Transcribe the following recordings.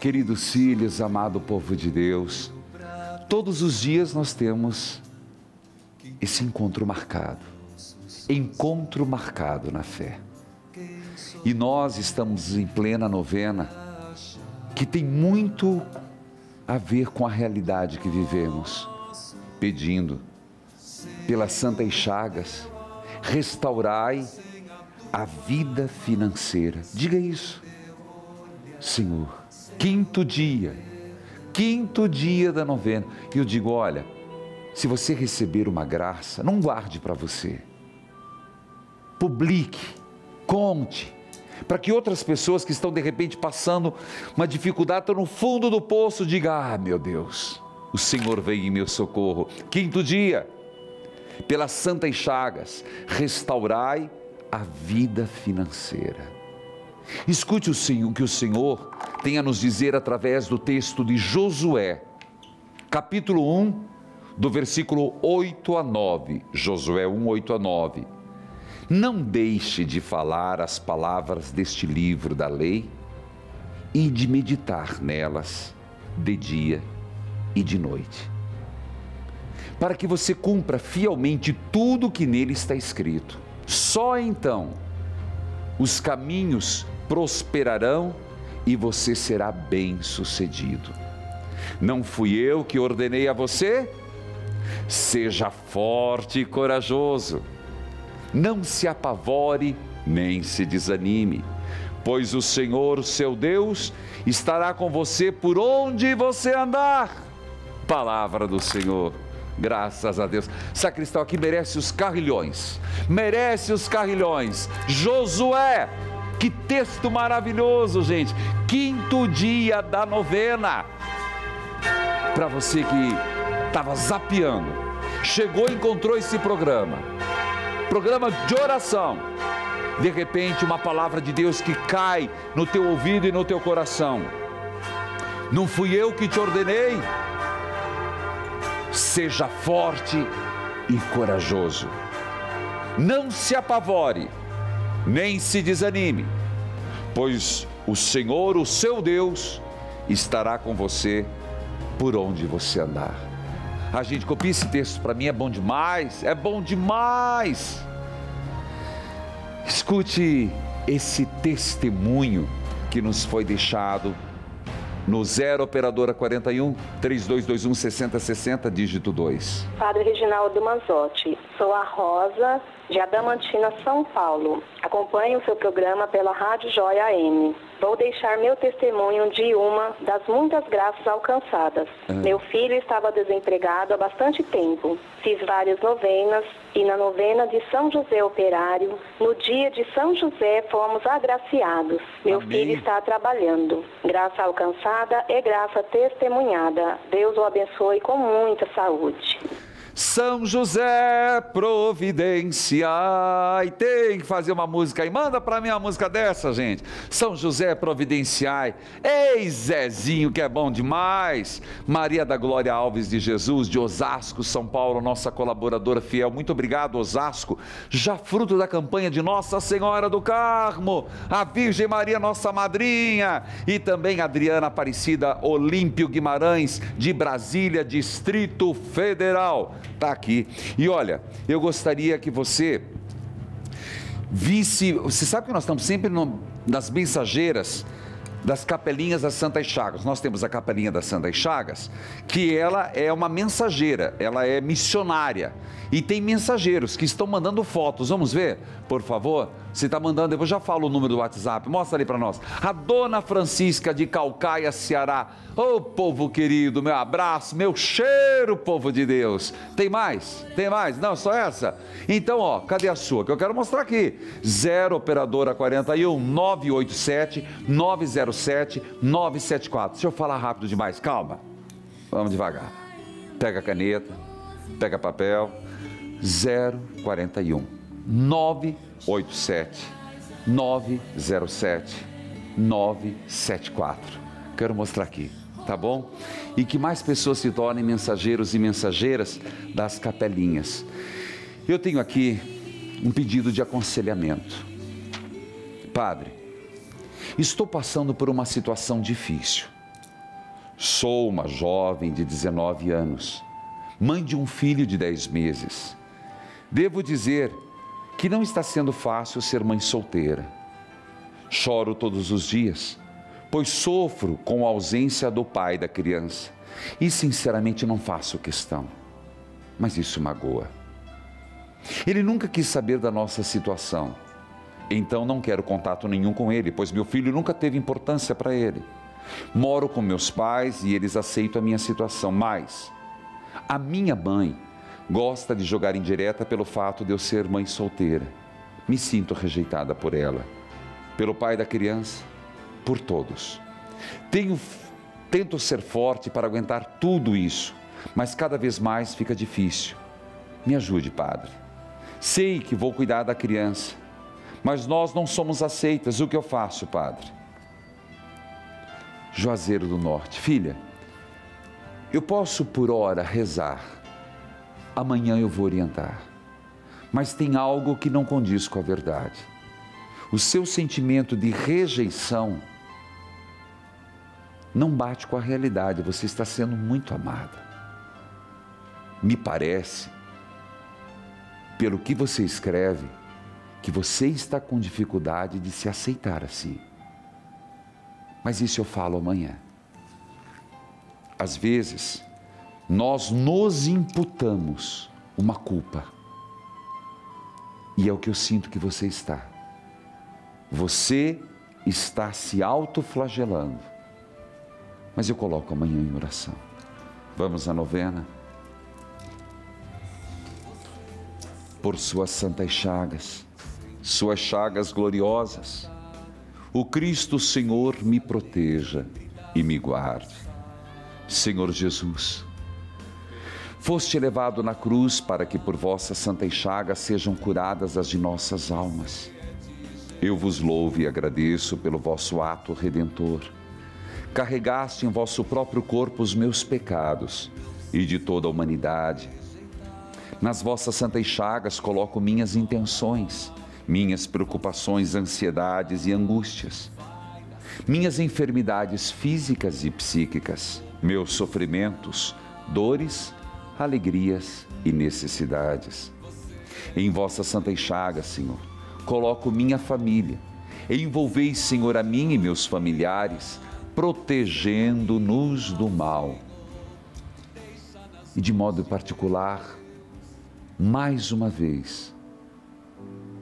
Queridos filhos, amado povo de Deus, todos os dias nós temos esse encontro marcado. Encontro marcado na fé. E nós estamos em plena novena que tem muito a ver com a realidade que vivemos, pedindo pelas santas chagas, restaurai a vida financeira. Diga isso, Senhor. Quinto dia, quinto dia da novena. E eu digo: olha, se você receber uma graça, não guarde para você. Publique, conte, para que outras pessoas que estão de repente passando uma dificuldade, estão no fundo do poço, digam: Ah, meu Deus, o Senhor veio em meu socorro. Quinto dia, pelas santas chagas, restaurai a vida financeira. Escute o que o Senhor tem a nos dizer através do texto de Josué, capítulo 1, do versículo 8 a 9. Josué 1, 8 a 9. Não deixe de falar as palavras deste livro da lei e de meditar nelas de dia e de noite, para que você cumpra fielmente tudo o que nele está escrito. Só então os caminhos prosperarão e você será bem-sucedido. Não fui eu que ordenei a você? Seja forte e corajoso. Não se apavore nem se desanime, pois o Senhor, seu Deus, estará com você por onde você andar. Palavra do Senhor. Graças a Deus. Sacristão aqui merece os carrilhões. Merece os carrilhões. Josué que texto maravilhoso, gente. Quinto dia da novena. Para você que estava zapeando, chegou e encontrou esse programa. Programa de oração. De repente, uma palavra de Deus que cai no teu ouvido e no teu coração. Não fui eu que te ordenei? Seja forte e corajoso. Não se apavore nem se desanime, pois o Senhor, o seu Deus, estará com você por onde você andar. A gente copia esse texto, para mim é bom demais, é bom demais. Escute esse testemunho que nos foi deixado no 0 Operadora 41 3221 6060, dígito 2. Padre Reginaldo Manzotti, sou a Rosa de Adamantina, São Paulo. Acompanho o seu programa pela Rádio Joia AM. Vou deixar meu testemunho de uma das muitas graças alcançadas. Ah. Meu filho estava desempregado há bastante tempo. Fiz várias novenas e na novena de São José Operário, no dia de São José, fomos agraciados. Meu Amém. filho está trabalhando. Graça alcançada é graça testemunhada. Deus o abençoe com muita saúde. São José Providência. E tem que fazer uma música aí. Manda para mim uma música dessa, gente. São José Providenciai. Ei, Zezinho, que é bom demais. Maria da Glória Alves de Jesus, de Osasco, São Paulo, nossa colaboradora fiel. Muito obrigado, Osasco. Já fruto da campanha de Nossa Senhora do Carmo, a Virgem Maria, nossa madrinha. E também Adriana Aparecida Olímpio Guimarães, de Brasília, Distrito Federal está aqui. E olha, eu gostaria que você visse. Você sabe que nós estamos sempre no, nas mensageiras das capelinhas das Santas Chagas. Nós temos a capelinha das Santas Chagas, que ela é uma mensageira, ela é missionária. E tem mensageiros que estão mandando fotos. Vamos ver, por favor? Você está mandando, eu já falo o número do WhatsApp, mostra ali para nós. A dona Francisca de Calcaia, Ceará. Ô oh, povo querido, meu abraço, meu cheiro, povo de Deus. Tem mais? Tem mais? Não, só essa? Então, ó, cadê a sua? Que eu quero mostrar aqui. 0 operadora 41 987 907 974. Deixa eu falar rápido demais, calma. Vamos devagar. Pega a caneta, pega papel 041 987 907 974. Quero mostrar aqui, tá bom? E que mais pessoas se tornem mensageiros e mensageiras das capelinhas. Eu tenho aqui um pedido de aconselhamento. Padre, estou passando por uma situação difícil. Sou uma jovem de 19 anos, mãe de um filho de 10 meses. Devo dizer que não está sendo fácil ser mãe solteira. Choro todos os dias, pois sofro com a ausência do pai da criança e sinceramente não faço questão. Mas isso magoa. Ele nunca quis saber da nossa situação. Então não quero contato nenhum com ele, pois meu filho nunca teve importância para ele. Moro com meus pais e eles aceitam a minha situação, mas a minha mãe gosta de jogar indireta pelo fato de eu ser mãe solteira. Me sinto rejeitada por ela, pelo pai da criança, por todos. Tenho, tento ser forte para aguentar tudo isso, mas cada vez mais fica difícil. Me ajude, Padre. Sei que vou cuidar da criança, mas nós não somos aceitas. O que eu faço, Padre? Juazeiro do Norte, filha, eu posso por hora rezar, amanhã eu vou orientar, mas tem algo que não condiz com a verdade. O seu sentimento de rejeição não bate com a realidade, você está sendo muito amada. Me parece pelo que você escreve, que você está com dificuldade de se aceitar assim. Mas isso eu falo amanhã. Às vezes, nós nos imputamos uma culpa. E é o que eu sinto que você está. Você está se autoflagelando. Mas eu coloco amanhã em oração. Vamos à novena. por suas santas chagas, suas chagas gloriosas. O Cristo Senhor me proteja e me guarde. Senhor Jesus, foste levado na cruz para que por vossas santas chagas sejam curadas as de nossas almas. Eu vos louvo e agradeço pelo vosso ato redentor. Carregaste em vosso próprio corpo os meus pecados e de toda a humanidade nas vossas santas chagas coloco minhas intenções, minhas preocupações, ansiedades e angústias, minhas enfermidades físicas e psíquicas, meus sofrimentos, dores, alegrias e necessidades. Em vossas santas chagas, Senhor, coloco minha família. Envolvei, Senhor, a mim e meus familiares, protegendo-nos do mal. E de modo particular, mais uma vez,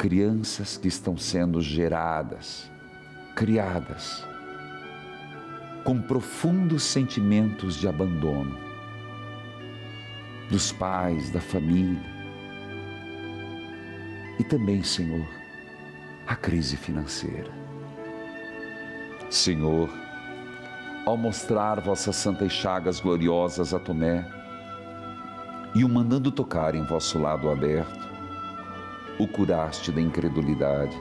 crianças que estão sendo geradas, criadas, com profundos sentimentos de abandono dos pais, da família. E também, Senhor, a crise financeira. Senhor, ao mostrar vossas santas chagas gloriosas a Tomé, e o mandando tocar em vosso lado aberto, o curaste da incredulidade.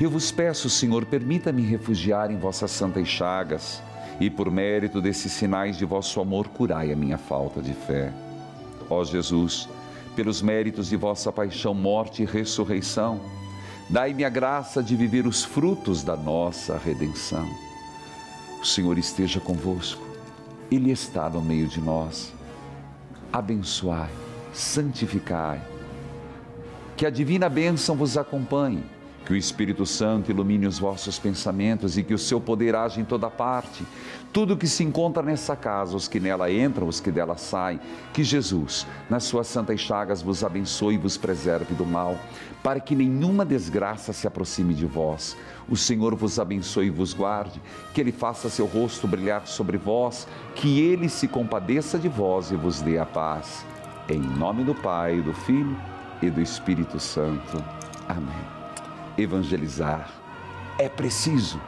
Eu vos peço, Senhor, permita-me refugiar em vossas santas chagas e, por mérito desses sinais de vosso amor, curai a minha falta de fé. Ó Jesus, pelos méritos de vossa paixão, morte e ressurreição, dai-me a graça de viver os frutos da nossa redenção. O Senhor esteja convosco, Ele está no meio de nós abençoai, santificai. Que a divina bênção vos acompanhe, que o Espírito Santo ilumine os vossos pensamentos e que o seu poder age em toda parte. Tudo que se encontra nessa casa, os que nela entram, os que dela saem, que Jesus, nas suas santas chagas, vos abençoe e vos preserve do mal, para que nenhuma desgraça se aproxime de vós. O Senhor vos abençoe e vos guarde, que Ele faça seu rosto brilhar sobre vós, que Ele se compadeça de vós e vos dê a paz. Em nome do Pai, do Filho e do Espírito Santo. Amém. Evangelizar é preciso